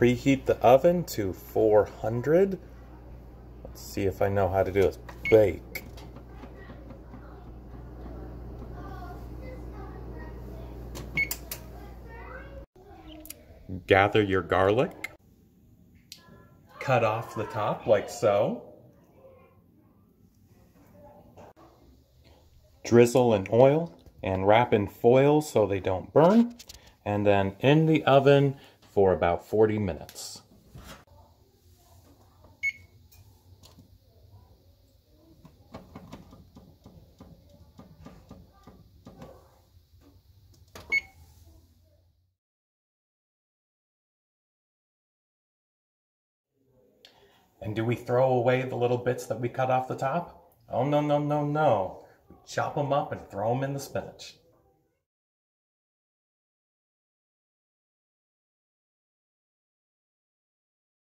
preheat the oven to 400. Let's see if I know how to do this. Bake. Gather your garlic. Cut off the top like so. Drizzle in oil and wrap in foil so they don't burn. And then in the oven for about 40 minutes. And do we throw away the little bits that we cut off the top? Oh, no, no, no, no. We chop them up and throw them in the spinach.